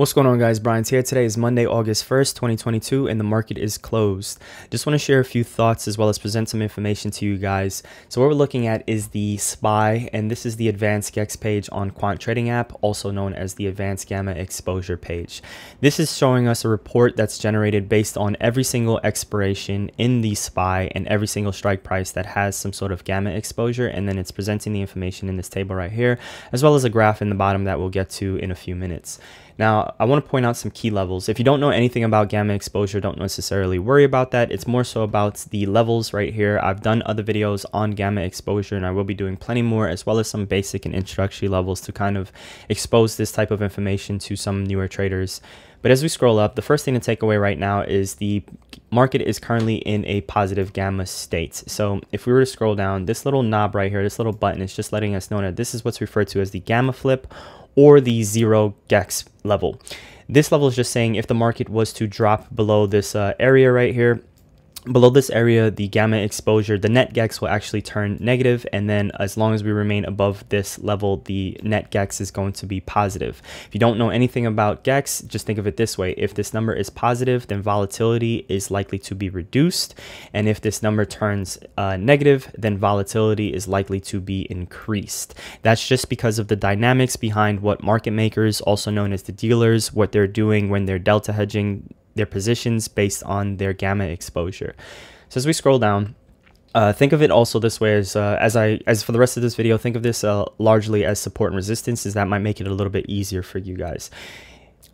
What's going on guys, Brian's here. Today is Monday, August 1st, 2022 and the market is closed. Just want to share a few thoughts as well as present some information to you guys. So what we're looking at is the SPY and this is the Advanced GEX page on Quant Trading app, also known as the Advanced Gamma Exposure page. This is showing us a report that's generated based on every single expiration in the SPY and every single strike price that has some sort of gamma exposure and then it's presenting the information in this table right here as well as a graph in the bottom that we'll get to in a few minutes. Now, I want to point out some key levels. If you don't know anything about gamma exposure, don't necessarily worry about that. It's more so about the levels right here. I've done other videos on gamma exposure and I will be doing plenty more as well as some basic and introductory levels to kind of expose this type of information to some newer traders. But as we scroll up, the first thing to take away right now is the market is currently in a positive gamma state. So if we were to scroll down, this little knob right here, this little button is just letting us know that this is what's referred to as the gamma flip or the zero GEX level. This level is just saying if the market was to drop below this uh, area right here, below this area, the gamma exposure, the net GEX will actually turn negative, and then as long as we remain above this level, the net GEX is going to be positive. If you don't know anything about GEX, just think of it this way. If this number is positive, then volatility is likely to be reduced, and if this number turns uh, negative, then volatility is likely to be increased. That's just because of the dynamics behind what market makers, also known as the dealers, what they're doing when they're delta hedging their positions based on their gamma exposure. So as we scroll down, uh, think of it also this way as uh, as I as for the rest of this video, think of this uh, largely as support and resistance, as that might make it a little bit easier for you guys.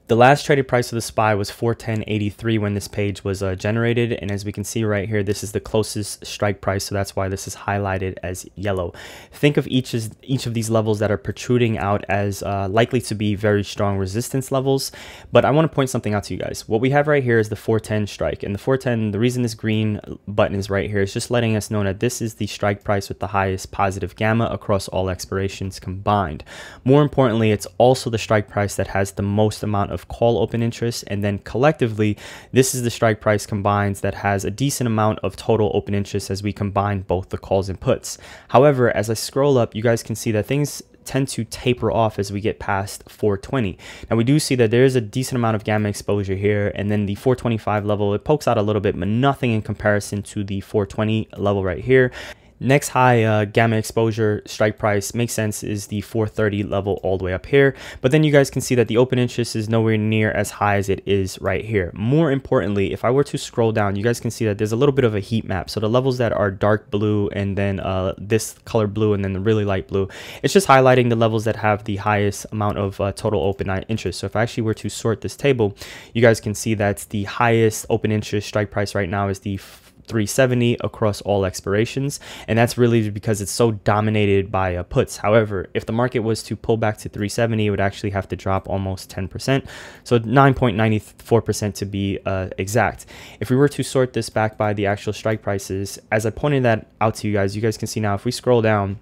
The last traded price of the SPY was 410.83 when this page was uh, generated. And as we can see right here, this is the closest strike price. So that's why this is highlighted as yellow. Think of each, as, each of these levels that are protruding out as uh, likely to be very strong resistance levels. But I want to point something out to you guys. What we have right here is the 410 strike. And the 410, the reason this green button is right here is just letting us know that this is the strike price with the highest positive gamma across all expirations combined. More importantly, it's also the strike price that has the most amount of of call open interest. And then collectively, this is the strike price combines that has a decent amount of total open interest as we combine both the calls and puts. However, as I scroll up, you guys can see that things tend to taper off as we get past 420. Now we do see that there is a decent amount of gamma exposure here and then the 425 level, it pokes out a little bit, but nothing in comparison to the 420 level right here. Next high uh, gamma exposure strike price makes sense is the 430 level all the way up here. But then you guys can see that the open interest is nowhere near as high as it is right here. More importantly, if I were to scroll down, you guys can see that there's a little bit of a heat map. So the levels that are dark blue and then uh, this color blue and then the really light blue, it's just highlighting the levels that have the highest amount of uh, total open interest. So if I actually were to sort this table, you guys can see that the highest open interest strike price right now is the 370 across all expirations. And that's really because it's so dominated by uh, puts. However, if the market was to pull back to 370, it would actually have to drop almost 10%. So 9.94% to be uh, exact. If we were to sort this back by the actual strike prices, as I pointed that out to you guys, you guys can see now if we scroll down,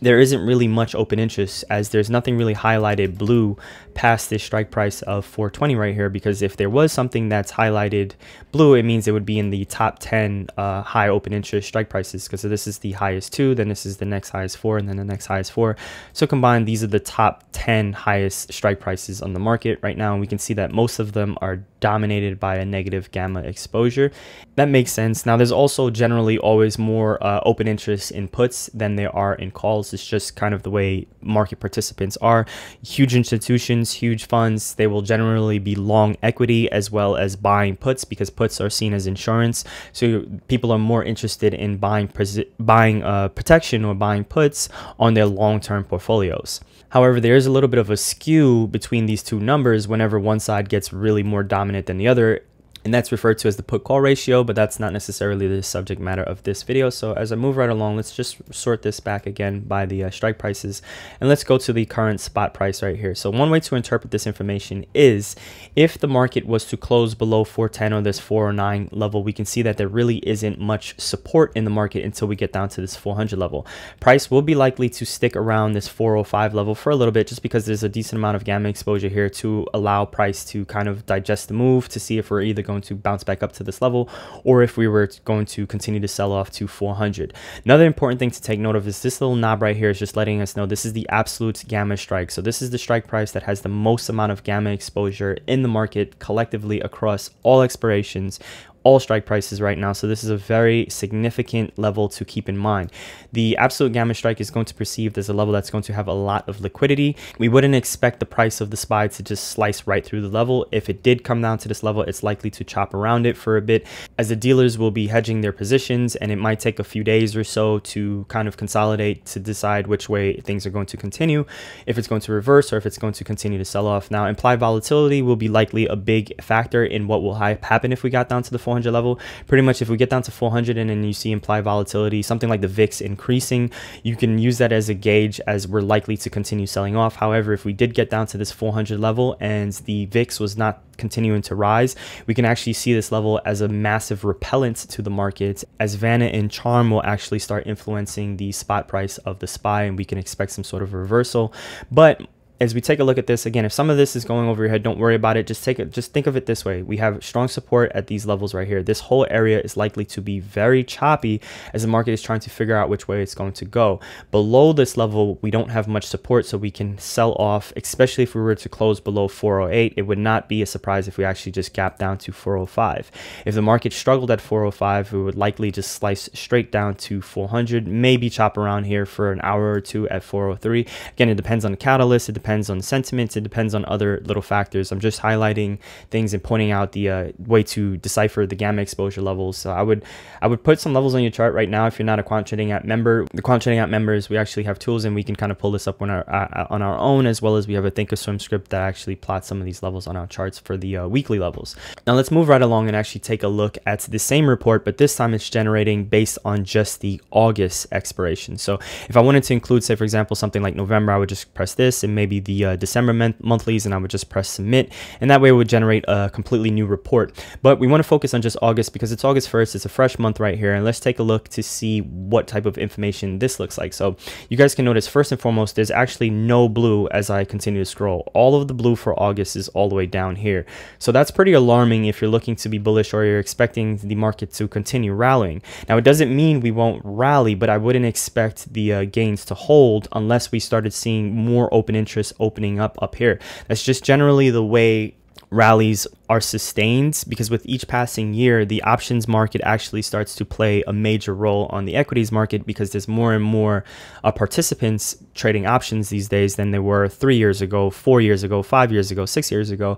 there isn't really much open interest as there's nothing really highlighted blue past this strike price of 420 right here because if there was something that's highlighted blue it means it would be in the top 10 uh, high open interest strike prices because this is the highest two then this is the next highest four and then the next highest four. So combined these are the top 10 highest strike prices on the market right now and we can see that most of them are dominated by a negative gamma exposure. That makes sense. Now there's also generally always more uh, open interest in puts than there are in calls. It's just kind of the way market participants are. Huge institutions, huge funds, they will generally be long equity as well as buying puts because puts are seen as insurance. So people are more interested in buying buying uh, protection or buying puts on their long-term portfolios. However, there is a little bit of a skew between these two numbers whenever one side gets really more dominant than the other and that's referred to as the put call ratio but that's not necessarily the subject matter of this video. So as i move right along let's just sort this back again by the uh, strike prices and let's go to the current spot price right here. So one way to interpret this information is if the market was to close below 410 or this 409 level we can see that there really isn't much support in the market until we get down to this 400 level. Price will be likely to stick around this 405 level for a little bit just because there's a decent amount of gamma exposure here to allow price to kind of digest the move to see if we're either going going to bounce back up to this level or if we were going to continue to sell off to 400. Another important thing to take note of is this little knob right here is just letting us know this is the absolute gamma strike. So this is the strike price that has the most amount of gamma exposure in the market collectively across all expirations all strike prices right now. So this is a very significant level to keep in mind. The absolute gamma strike is going to perceived as a level that's going to have a lot of liquidity. We wouldn't expect the price of the SPY to just slice right through the level. If it did come down to this level, it's likely to chop around it for a bit as the dealers will be hedging their positions and it might take a few days or so to kind of consolidate to decide which way things are going to continue, if it's going to reverse or if it's going to continue to sell off. Now, implied volatility will be likely a big factor in what will happen if we got down to the 400 level. Pretty much if we get down to 400 and then you see implied volatility, something like the VIX increasing, you can use that as a gauge as we're likely to continue selling off. However, if we did get down to this 400 level and the VIX was not continuing to rise, we can actually see this level as a massive repellent to the market as Vanna and Charm will actually start influencing the spot price of the SPY and we can expect some sort of reversal. But as we take a look at this again if some of this is going over your head don't worry about it. Just take it just think of it this way. We have strong support at these levels right here. This whole area is likely to be very choppy as the market is trying to figure out which way it's going to go. Below this level we don't have much support so we can sell off especially if we were to close below 408 it would not be a surprise if we actually just gap down to 405 if the market struggled at 405 we would likely just slice straight down to 400 maybe chop around here for an hour or two at 403 again it depends on the catalyst. It depends depends on sentiments. It depends on other little factors. I'm just highlighting things and pointing out the uh, way to decipher the gamma exposure levels. So I would I would put some levels on your chart right now if you're not a quant trading app member. The quant trading app members, we actually have tools and we can kind of pull this up on our uh, on our own as well as we have a Thinkorswim script that actually plots some of these levels on our charts for the uh, weekly levels. Now let's move right along and actually take a look at the same report, but this time it's generating based on just the August expiration. So if I wanted to include, say for example, something like November, I would just press this and maybe the uh, December monthlies and I would just press submit and that way it would generate a completely new report. But we want to focus on just August because it's August 1st. It's a fresh month right here and let's take a look to see what type of information this looks like. So you guys can notice first and foremost there's actually no blue as I continue to scroll. All of the blue for August is all the way down here. So that's pretty alarming if you're looking to be bullish or you're expecting the market to continue rallying. Now it doesn't mean we won't rally but I wouldn't expect the uh, gains to hold unless we started seeing more open interest opening up up here. That's just generally the way rallies are sustained because with each passing year, the options market actually starts to play a major role on the equities market because there's more and more uh, participants trading options these days than there were three years ago, four years ago, five years ago, six years ago.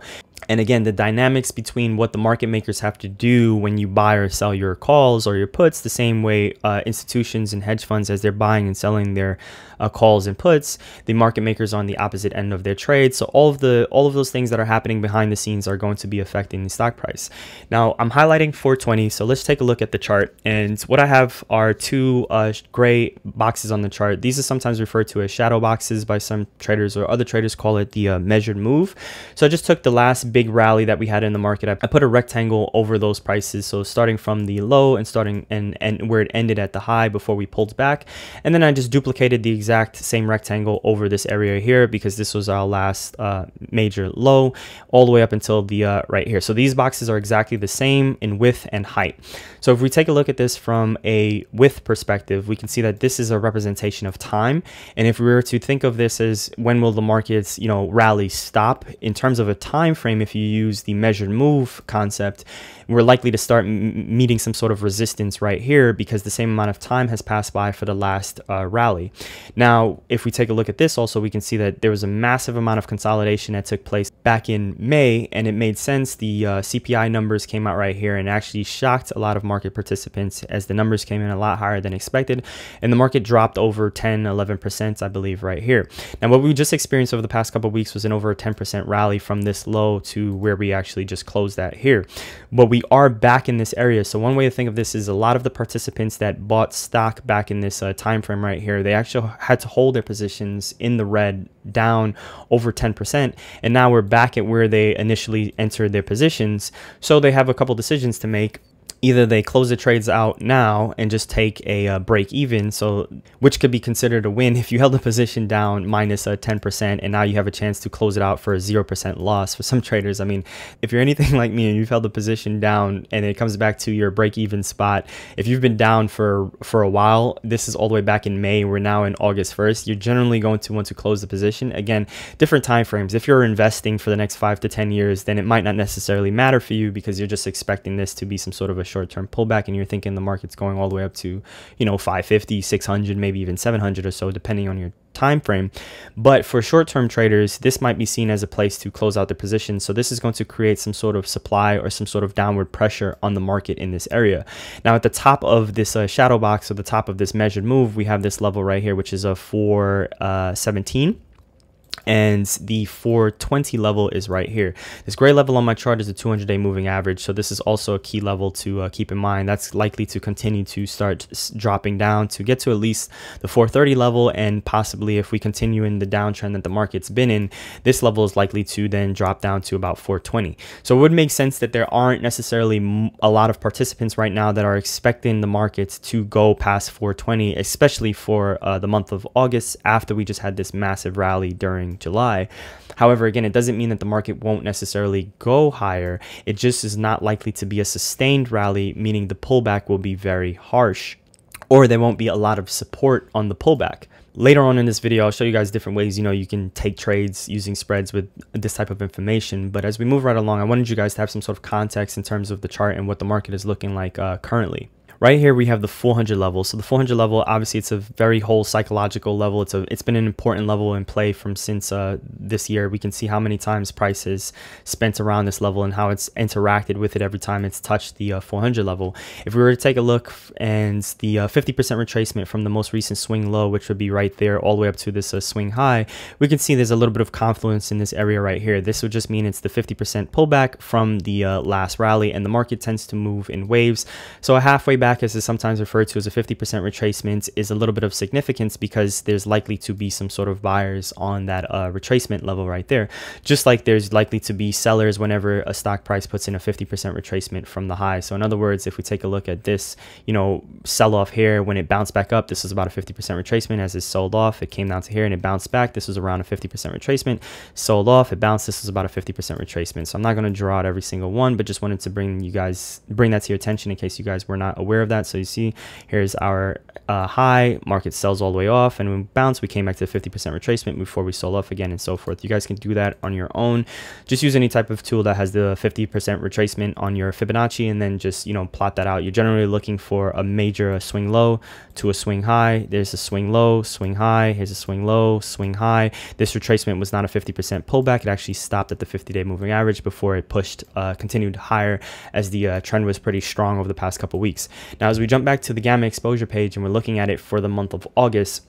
And again, the dynamics between what the market makers have to do when you buy or sell your calls or your puts, the same way uh, institutions and hedge funds, as they're buying and selling their uh, calls and puts, the market makers are on the opposite end of their trade. So all of the all of those things that are happening behind the scenes are going to be affecting the stock price. Now I'm highlighting 420, so let's take a look at the chart. And what I have are two uh, gray boxes on the chart. These are sometimes referred to as shadow boxes by some traders, or other traders call it the uh, measured move. So I just took the last big rally that we had in the market. I, put a rectangle over those prices. So starting from the low and starting and, and where it ended at the high before we pulled back. And then I just duplicated the exact same rectangle over this area here because this was our last uh, major low all the way up until the uh, right here. So these boxes are exactly the same in width and height. So if we take a look at this from a width perspective, we can see that this is a representation of time. And if we were to think of this as when will the markets, you know, rally stop in terms of a time frame, if you use the measured move concept, we're likely to start meeting some sort of resistance right here because the same amount of time has passed by for the last uh, rally. Now, if we take a look at this also, we can see that there was a massive amount of consolidation that took place back in May, and it made sense. The uh, CPI numbers came out right here and actually shocked a lot of market participants as the numbers came in a lot higher than expected, and the market dropped over 10, 11%, I believe, right here. Now, what we just experienced over the past couple weeks was an over 10% rally from this low to where we actually just closed that here. But we are back in this area. So one way to think of this is a lot of the participants that bought stock back in this uh, time frame right here, they actually had to hold their positions in the red down over 10%. And now we're back at where they initially entered their positions. So they have a couple decisions to make either they close the trades out now and just take a uh, break even so which could be considered a win if you held the position down minus a 10% and now you have a chance to close it out for a 0% loss for some traders. I mean if you're anything like me and you've held the position down and it comes back to your break even spot if you've been down for for a while this is all the way back in may we're now in august 1st you're generally going to want to close the position. Again different time frames. If you're investing for the next five to ten years then it might not necessarily matter for you because you're just expecting this to be some sort of a short-term pullback and you're thinking the market's going all the way up to you know 550 600 maybe even 700 or so depending on your time frame but for short-term traders this might be seen as a place to close out the position. So this is going to create some sort of supply or some sort of downward pressure on the market in this area. Now at the top of this uh, shadow box or the top of this measured move we have this level right here which is a 417 uh, and the 420 level is right here. This gray level on my chart is a 200 day moving average. So this is also a key level to uh, keep in mind. That's likely to continue to start dropping down to get to at least the 430 level. And possibly if we continue in the downtrend that the market's been in, this level is likely to then drop down to about 420. So it would make sense that there aren't necessarily a lot of participants right now that are expecting the markets to go past 420, especially for uh, the month of August after we just had this massive rally during July. However, again, it doesn't mean that the market won't necessarily go higher. It just is not likely to be a sustained rally, meaning the pullback will be very harsh or there won't be a lot of support on the pullback. Later on in this video, I'll show you guys different ways, you know, you can take trades using spreads with this type of information. But as we move right along, I wanted you guys to have some sort of context in terms of the chart and what the market is looking like uh, currently. Right here, we have the 400 level. So the 400 level, obviously, it's a very whole psychological level. It's a it's been an important level in play from since uh, this year. We can see how many times Price prices spent around this level and how it's interacted with it every time it's touched the uh, 400 level. If we were to take a look and the 50% uh, retracement from the most recent swing low, which would be right there all the way up to this uh, swing high, we can see there's a little bit of confluence in this area right here. This would just mean it's the 50% pullback from the uh, last rally and the market tends to move in waves. So a halfway back back, as is sometimes referred to as a 50% retracement, is a little bit of significance because there's likely to be some sort of buyers on that uh, retracement level right there. Just like there's likely to be sellers whenever a stock price puts in a 50% retracement from the high. So in other words, if we take a look at this, you know, sell off here, when it bounced back up, this was about a 50% retracement as it sold off. It came down to here and it bounced back. This was around a 50% retracement. Sold off, it bounced. This was about a 50% retracement. So I'm not going to draw out every single one, but just wanted to bring you guys, bring that to your attention in case you guys were not aware of that. So you see here's our uh, high, market sells all the way off, and we bounce, we came back to 50% retracement before we sold off again and so forth. You guys can do that on your own. Just use any type of tool that has the 50% retracement on your Fibonacci and then just, you know, plot that out. You're generally looking for a major a swing low to a swing high. There's a swing low, swing high, here's a swing low, swing high. This retracement was not a 50% pullback. It actually stopped at the 50-day moving average before it pushed, uh, continued higher as the uh, trend was pretty strong over the past couple weeks. Now, as we jump back to the gamma exposure page and we're looking at it for the month of August,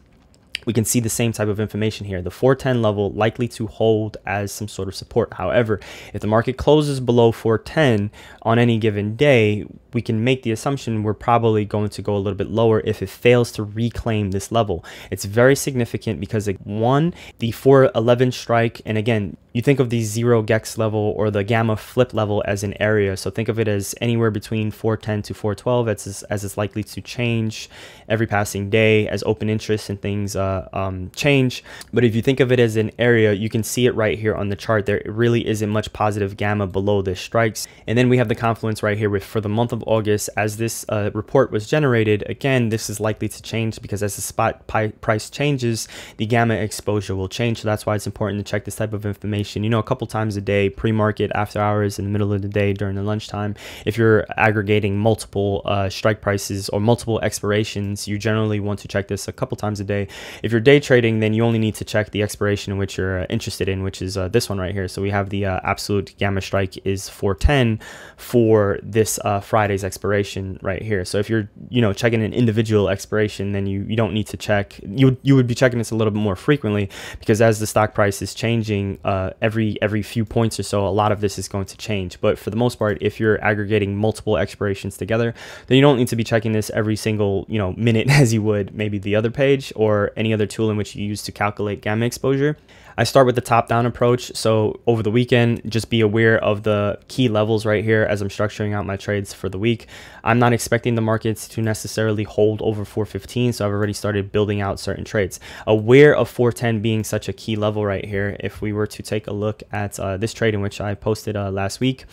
we can see the same type of information here. The 410 level likely to hold as some sort of support. However, if the market closes below 410 on any given day, we can make the assumption we're probably going to go a little bit lower if it fails to reclaim this level. It's very significant because it, one, the 411 strike, and again, you think of the zero gex level or the gamma flip level as an area. So think of it as anywhere between 410 to 412 as, as it's likely to change every passing day as open interest and things uh, um, change. But if you think of it as an area, you can see it right here on the chart. There really isn't much positive gamma below this strikes. And then we have the confluence right here with for the month of August as this uh, report was generated. Again, this is likely to change because as the spot price changes, the gamma exposure will change. So that's why it's important to check this type of information you know, a couple times a day, pre-market, after hours, in the middle of the day, during the lunchtime. If you're aggregating multiple uh, strike prices or multiple expirations, you generally want to check this a couple times a day. If you're day trading, then you only need to check the expiration in which you're uh, interested in, which is uh, this one right here. So we have the uh, absolute gamma strike is 410 for this uh, Friday's expiration right here. So if you're, you know, checking an individual expiration, then you, you don't need to check. You, you would be checking this a little bit more frequently because as the stock price is changing, uh, every every few points or so, a lot of this is going to change. But for the most part, if you're aggregating multiple expirations together, then you don't need to be checking this every single you know minute as you would maybe the other page or any other tool in which you use to calculate gamma exposure. I start with the top down approach. So over the weekend, just be aware of the key levels right here as I'm structuring out my trades for the week. I'm not expecting the markets to necessarily hold over 415. So I've already started building out certain trades. Aware of 410 being such a key level right here. If we were to take a look at uh, this trade in which I posted uh, last week,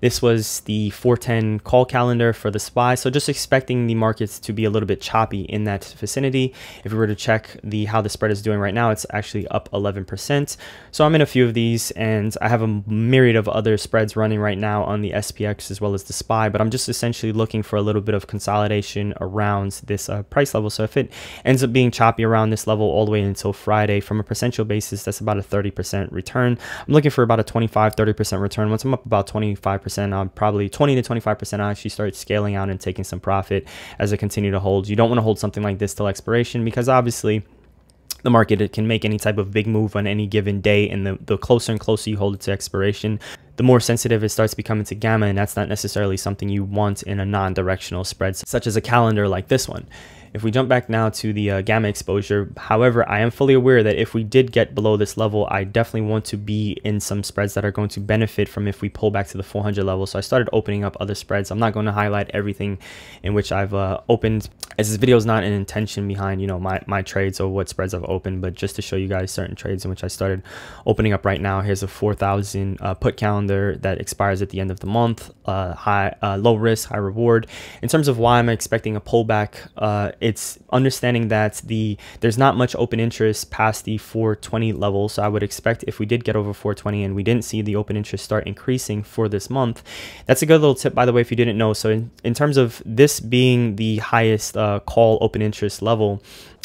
this was the 410 call calendar for the SPY. So just expecting the markets to be a little bit choppy in that vicinity. If we were to check the how the spread is doing right now, it's actually up 11%. So I'm in a few of these and I have a myriad of other spreads running right now on the SPX as well as the SPY, but I'm just essentially looking for a little bit of consolidation around this uh, price level. So if it ends up being choppy around this level all the way until Friday from a percentual basis, that's about a 30% return. I'm looking for about a 25, 30% return. Once I'm up about 25%, percent I'm probably 20 to 25%. I actually start scaling out and taking some profit as I continue to hold. You don't want to hold something like this till expiration because obviously the market it can make any type of big move on any given day and the, the closer and closer you hold it to expiration the more sensitive it starts becoming to gamma and that's not necessarily something you want in a non-directional spread such as a calendar like this one if we jump back now to the uh, gamma exposure, however, I am fully aware that if we did get below this level, I definitely want to be in some spreads that are going to benefit from if we pull back to the 400 level. So I started opening up other spreads. I'm not going to highlight everything in which I've uh, opened as this video is not an intention behind, you know, my, my trades or what spreads I've opened, but just to show you guys certain trades in which I started opening up right now. Here's a 4,000 uh, put calendar that expires at the end of the month, uh, high, uh, low risk, high reward. In terms of why I'm expecting a pullback, uh, it's understanding that the there's not much open interest past the 420 level. So I would expect if we did get over 420 and we didn't see the open interest start increasing for this month, that's a good little tip, by the way, if you didn't know. So in, in terms of this being the highest uh, call open interest level,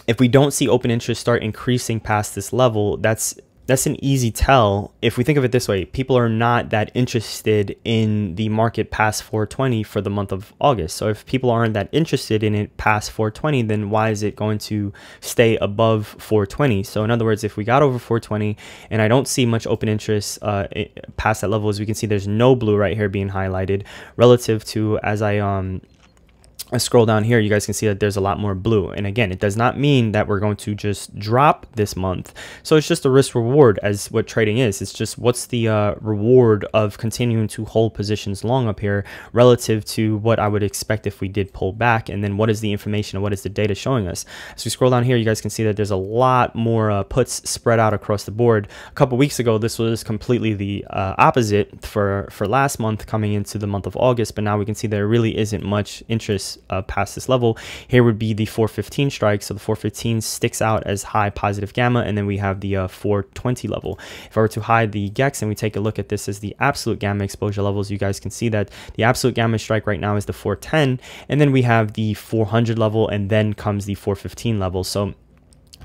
if we don't see open interest start increasing past this level, that's that's an easy tell. If we think of it this way, people are not that interested in the market past 420 for the month of August. So if people aren't that interested in it past 420, then why is it going to stay above 420? So in other words, if we got over 420 and I don't see much open interest uh, past that level, as we can see, there's no blue right here being highlighted relative to as I um I scroll down here, you guys can see that there's a lot more blue. And again, it does not mean that we're going to just drop this month. So it's just a risk reward as what trading is. It's just what's the uh, reward of continuing to hold positions long up here relative to what I would expect if we did pull back. And then what is the information? And what is the data showing us? As we scroll down here, you guys can see that there's a lot more uh, puts spread out across the board. A couple weeks ago, this was completely the uh, opposite for, for last month coming into the month of August. But now we can see there really isn't much interest uh, past this level. Here would be the 415 strike. So the 415 sticks out as high positive gamma, and then we have the uh, 420 level. If I were to hide the GEX and we take a look at this as the absolute gamma exposure levels, you guys can see that the absolute gamma strike right now is the 410, and then we have the 400 level, and then comes the 415 level. So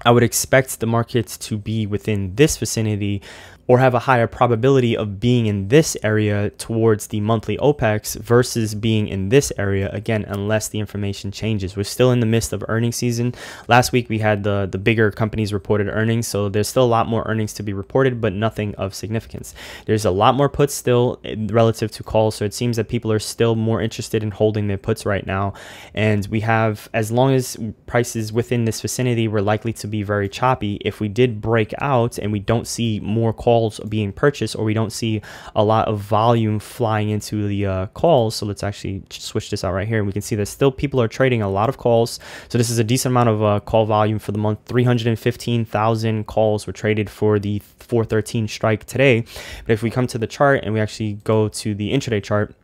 I would expect the markets to be within this vicinity or have a higher probability of being in this area towards the monthly OPEX versus being in this area again unless the information changes. We're still in the midst of earnings season. Last week we had the the bigger companies reported earnings, so there's still a lot more earnings to be reported, but nothing of significance. There's a lot more puts still eh, relative to calls, so it seems that people are still more interested in holding their puts right now. And we have as long as prices within this vicinity, we're likely to be very choppy. If we did break out and we don't see more calls calls being purchased or we don't see a lot of volume flying into the uh, calls. So let's actually switch this out right here. And we can see that still people are trading a lot of calls. So this is a decent amount of uh, call volume for the month. 315,000 calls were traded for the 413 strike today. But if we come to the chart and we actually go to the intraday chart,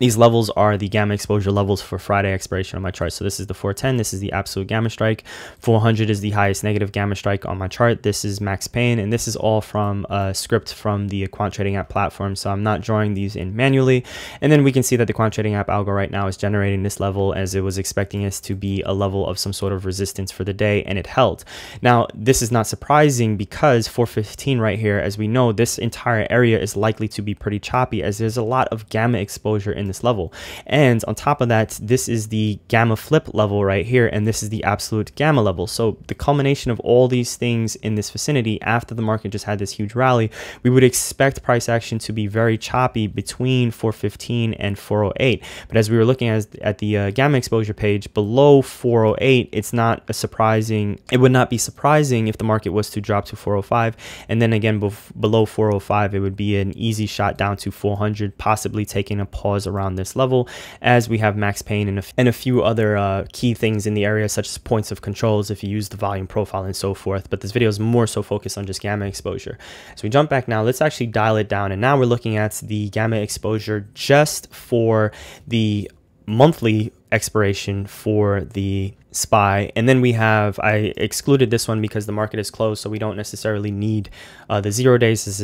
these levels are the gamma exposure levels for Friday expiration on my chart. So this is the 410. This is the absolute gamma strike. 400 is the highest negative gamma strike on my chart. This is max pain. And this is all from a script from the quant trading app platform. So I'm not drawing these in manually. And then we can see that the quant trading app algo right now is generating this level as it was expecting us to be a level of some sort of resistance for the day. And it held. Now, this is not surprising because 415 right here, as we know, this entire area is likely to be pretty choppy as there's a lot of gamma exposure in this level. And on top of that, this is the gamma flip level right here, and this is the absolute gamma level. So the culmination of all these things in this vicinity after the market just had this huge rally, we would expect price action to be very choppy between 415 and 408. But as we were looking at, at the uh, gamma exposure page below 408, it's not a surprising, it would not be surprising if the market was to drop to 405. And then again, below 405, it would be an easy shot down to 400, possibly taking a pause around this level as we have max pain and a, and a few other uh, key things in the area, such as points of controls if you use the volume profile and so forth. But this video is more so focused on just gamma exposure. So we jump back now, let's actually dial it down. And now we're looking at the gamma exposure just for the monthly expiration for the SPY. And then we have, I excluded this one because the market is closed, so we don't necessarily need uh, the zero days as,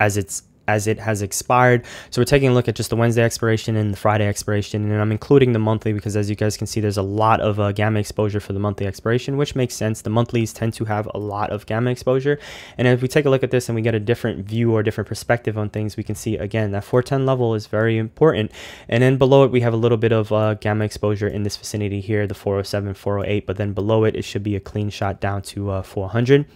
as it's as it has expired. So we're taking a look at just the Wednesday expiration and the Friday expiration, and I'm including the monthly because as you guys can see, there's a lot of uh, gamma exposure for the monthly expiration, which makes sense. The monthlies tend to have a lot of gamma exposure. And if we take a look at this and we get a different view or different perspective on things, we can see again, that 410 level is very important. And then below it, we have a little bit of uh, gamma exposure in this vicinity here, the 407, 408, but then below it, it should be a clean shot down to uh, 400.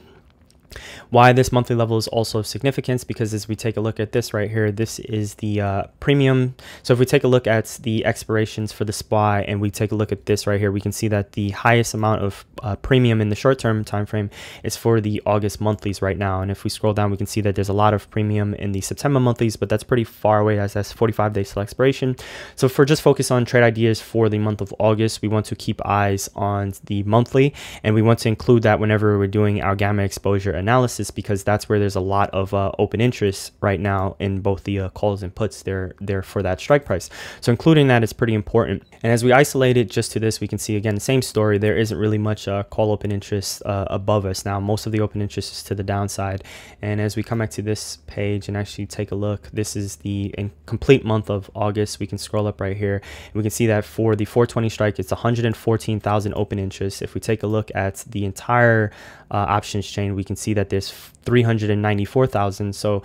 Why this monthly level is also significant because as we take a look at this right here, this is the uh, premium. So if we take a look at the expirations for the SPY and we take a look at this right here, we can see that the highest amount of uh, premium in the short-term time frame is for the August monthlies right now. And if we scroll down, we can see that there's a lot of premium in the September monthlies, but that's pretty far away as that's 45 days till expiration. So for just focus on trade ideas for the month of August, we want to keep eyes on the monthly and we want to include that whenever we're doing our gamma exposure analysis because that's where there's a lot of uh, open interest right now in both the uh, calls and puts there there for that strike price. So including that is pretty important. And as we isolate it just to this, we can see again the same story. There isn't really much uh, call open interest uh, above us now. Most of the open interest is to the downside. And as we come back to this page and actually take a look, this is the complete month of August. We can scroll up right here. And we can see that for the 420 strike, it's 114,000 open interest. If we take a look at the entire uh, options chain, we can see that there's 394,000. So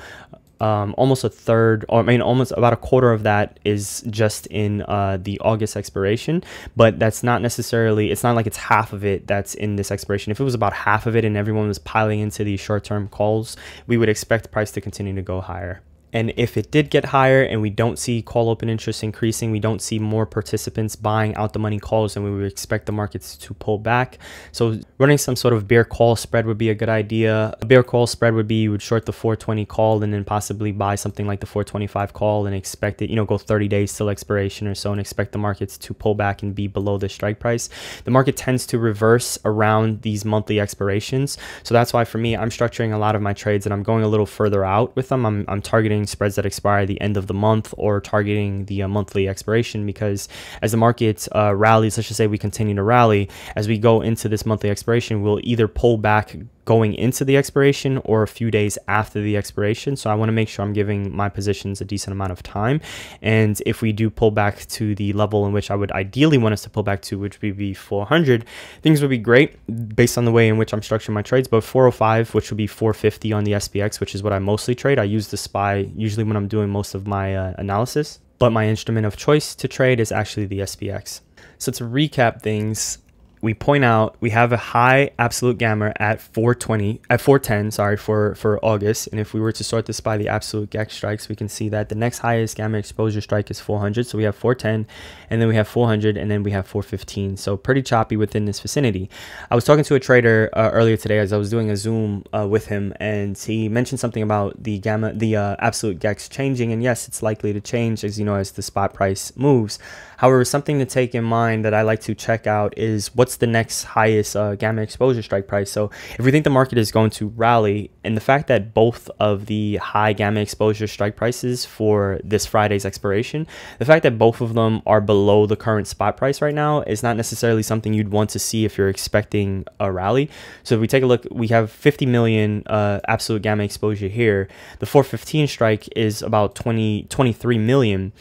um, almost a third, or I mean, almost about a quarter of that is just in uh, the August expiration. But that's not necessarily, it's not like it's half of it that's in this expiration. If it was about half of it and everyone was piling into these short term calls, we would expect price to continue to go higher. And if it did get higher and we don't see call open interest increasing, we don't see more participants buying out the money calls, and we would expect the markets to pull back. So running some sort of bear call spread would be a good idea. A bear call spread would be you would short the 420 call and then possibly buy something like the 425 call and expect it, you know, go 30 days till expiration or so and expect the markets to pull back and be below the strike price. The market tends to reverse around these monthly expirations. So that's why for me, I'm structuring a lot of my trades and I'm going a little further out with them. I'm, I'm targeting targeting spreads that expire the end of the month or targeting the uh, monthly expiration because as the market uh, rallies, let's just say we continue to rally, as we go into this monthly expiration, we'll either pull back going into the expiration or a few days after the expiration. So I want to make sure I'm giving my positions a decent amount of time. And if we do pull back to the level in which I would ideally want us to pull back to, which would be 400, things would be great based on the way in which I'm structuring my trades. But 405, which would be 450 on the SPX, which is what I mostly trade. I use the SPY usually when I'm doing most of my uh, analysis. But my instrument of choice to trade is actually the SPX. So to recap things, we point out we have a high absolute gamma at 420 at 410 sorry for for august. And if we were to sort this by the absolute gex strikes we can see that the next highest gamma exposure strike is 400 so we have 410 and then we have 400 and then we have 415 so pretty choppy within this vicinity. I was talking to a trader uh, earlier today as i was doing a zoom uh, with him and he mentioned something about the gamma the uh, absolute gex changing. And yes it's likely to change as you know as the spot price moves however something to take in mind that i like to check out is what's the next highest uh, gamma exposure strike price. So if we think the market is going to rally, and the fact that both of the high gamma exposure strike prices for this Friday's expiration, the fact that both of them are below the current spot price right now is not necessarily something you'd want to see if you're expecting a rally. So if we take a look, we have 50 million uh, absolute gamma exposure here. The 415 strike is about 20, 23 million.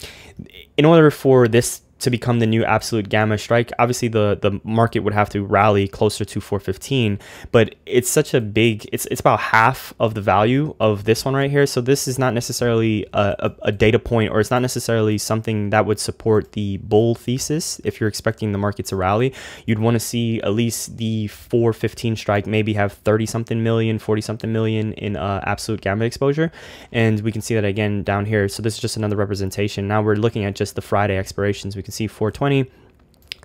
In order for this to become the new absolute gamma strike obviously the the market would have to rally closer to 415 but it's such a big it's it's about half of the value of this one right here. So this is not necessarily a, a, a data point or it's not necessarily something that would support the bull thesis if you're expecting the market to rally. You'd want to see at least the 415 strike maybe have 30 something million 40 something million in uh, absolute gamma exposure. And we can see that again down here. So this is just another representation. Now we're looking at just the friday expirations. We can see 420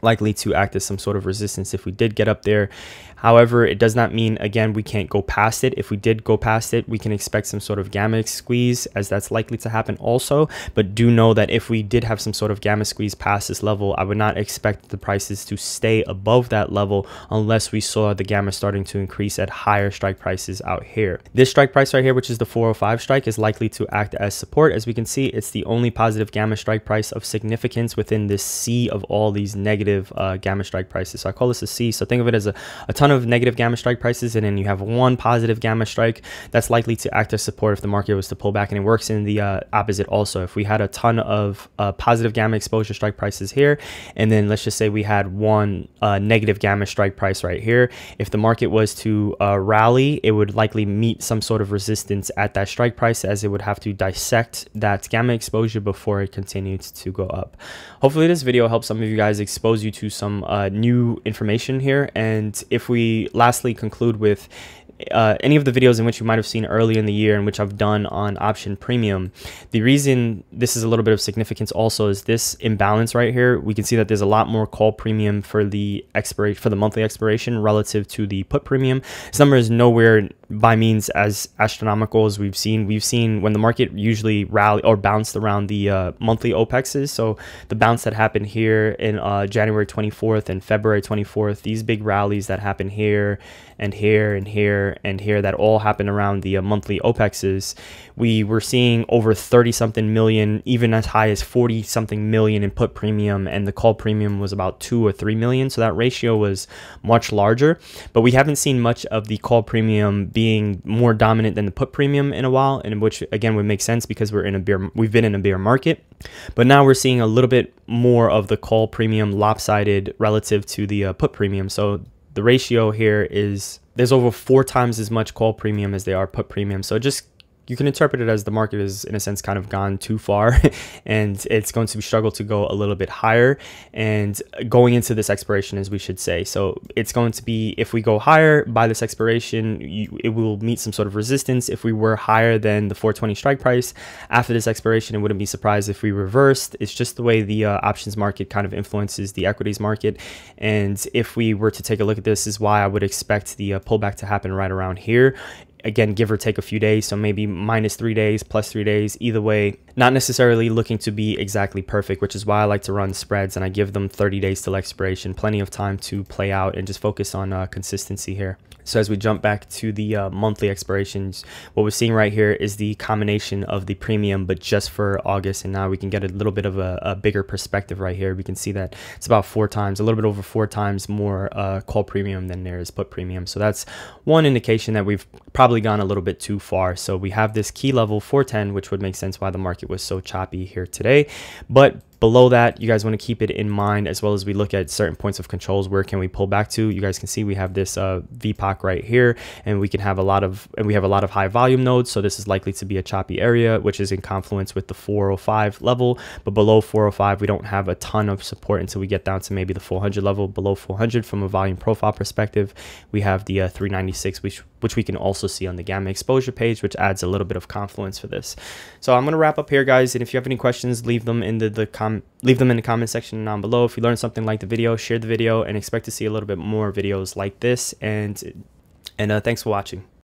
likely to act as some sort of resistance if we did get up there However, it does not mean, again, we can't go past it. If we did go past it, we can expect some sort of gamma squeeze as that's likely to happen also. But do know that if we did have some sort of gamma squeeze past this level, I would not expect the prices to stay above that level unless we saw the gamma starting to increase at higher strike prices out here. This strike price right here, which is the 405 strike, is likely to act as support. As we can see, it's the only positive gamma strike price of significance within this sea of all these negative uh, gamma strike prices. So I call this a sea. So think of it as a, a ton ton of negative gamma strike prices and then you have one positive gamma strike that's likely to act as support if the market was to pull back and it works in the uh, opposite also. If we had a ton of uh, positive gamma exposure strike prices here and then let's just say we had one uh, negative gamma strike price right here if the market was to uh, rally it would likely meet some sort of resistance at that strike price as it would have to dissect that gamma exposure before it continued to go up. Hopefully this video helps some of you guys expose you to some uh, new information here and if we we lastly conclude with uh, any of the videos in which you might have seen early in the year in which I've done on option premium. The reason this is a little bit of significance also is this imbalance right here. We can see that there's a lot more call premium for the expiration for the monthly expiration relative to the put premium. This number is nowhere by means as astronomical as we've seen. We've seen when the market usually rally or bounced around the uh, monthly OPEXs. So the bounce that happened here in uh, January 24th and February 24th, these big rallies that happen here and here and here and here that all happen around the uh, monthly OPEXs, we were seeing over 30 something million, even as high as 40 something million in put premium, and the call premium was about two or three million. So that ratio was much larger, but we haven't seen much of the call premium being more dominant than the put premium in a while, and which again would make sense because we're in a bear, we've been in a bear market. But now we're seeing a little bit more of the call premium lopsided relative to the uh, put premium. So the ratio here is there's over four times as much call premium as they are put premium. So just you can interpret it as the market is in a sense kind of gone too far and it's going to struggle to go a little bit higher and going into this expiration as we should say. So it's going to be if we go higher by this expiration you, it will meet some sort of resistance. If we were higher than the 420 strike price after this expiration it wouldn't be surprised if we reversed. It's just the way the uh, options market kind of influences the equities market and if we were to take a look at this is why i would expect the uh, pullback to happen right around here again, give or take a few days. So maybe minus three days, plus three days. Either way, not necessarily looking to be exactly perfect, which is why I like to run spreads and I give them 30 days till expiration, plenty of time to play out and just focus on uh, consistency here. So as we jump back to the uh, monthly expirations, what we're seeing right here is the combination of the premium, but just for August. And now we can get a little bit of a, a bigger perspective right here. We can see that it's about four times, a little bit over four times more uh, call premium than there is put premium. So that's one indication that we've probably gone a little bit too far. So we have this key level 410, which would make sense why the market was so choppy here today. But below that you guys want to keep it in mind as well as we look at certain points of controls where can we pull back to? You guys can see we have this uh, VPOC right here and we can have a lot of and we have a lot of high volume nodes so this is likely to be a choppy area which is in confluence with the 405 level but below 405 we don't have a ton of support until we get down to maybe the 400 level. Below 400 from a volume profile perspective we have the uh, 396 which which we can also see on the gamma exposure page which adds a little bit of confluence for this. So I'm going to wrap up here guys and if you have any questions leave them in the, the comments leave them in the comment section down below. If you learned something like the video, share the video and expect to see a little bit more videos like this. And, and uh, thanks for watching.